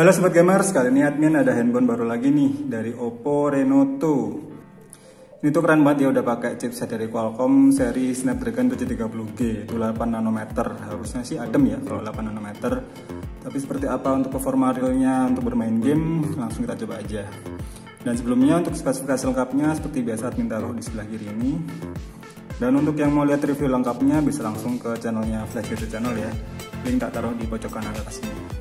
Halo Sobat Gamers, kali ini admin ada handphone baru lagi nih dari Oppo Reno 2 Ini tuh keren banget ya udah pakai chipset dari Qualcomm seri Snapdragon 730G itu 8 nanometer. Harusnya sih adem ya kalau 8 nanometer. Tapi seperti apa untuk performa realnya untuk bermain game langsung kita coba aja. Dan sebelumnya untuk spesifikasi lengkapnya seperti biasa admin taruh di sebelah kiri ini. Dan untuk yang mau lihat review lengkapnya bisa langsung ke channelnya Flash YouTube Channel ya. Link tak taruh di pojok kanan atas ini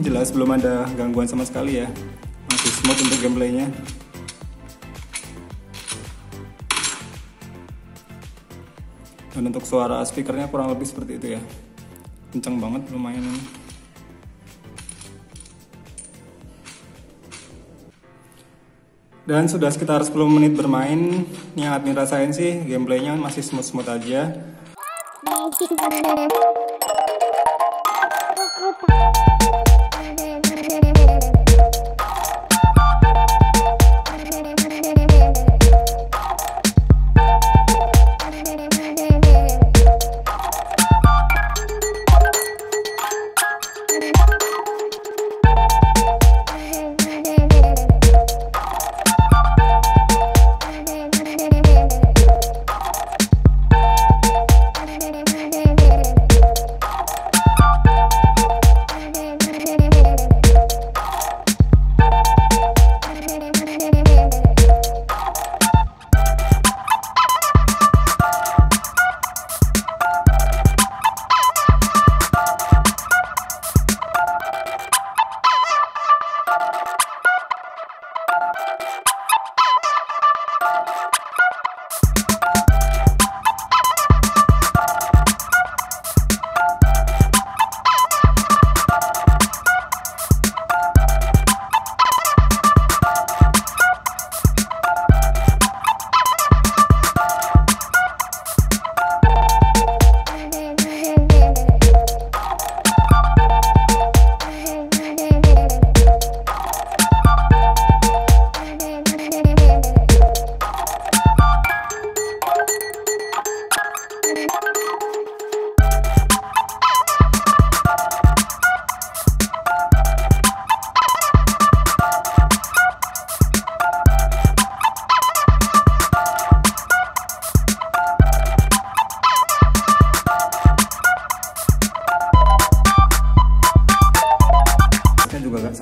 jelas belum ada gangguan sama sekali ya. Masih smooth untuk gameplaynya. Dan untuk suara speakernya kurang lebih seperti itu ya. Kencang banget lumayan ini. Dan sudah sekitar 10 menit bermain yang admin rasain sih gameplaynya masih smooth-smooth aja you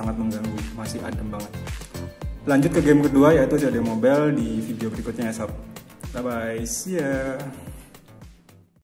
sangat mengganggu masih adem banget. Lanjut ke game kedua yaitu jadi Mobile di video berikutnya ya sob. Bye bye see ya.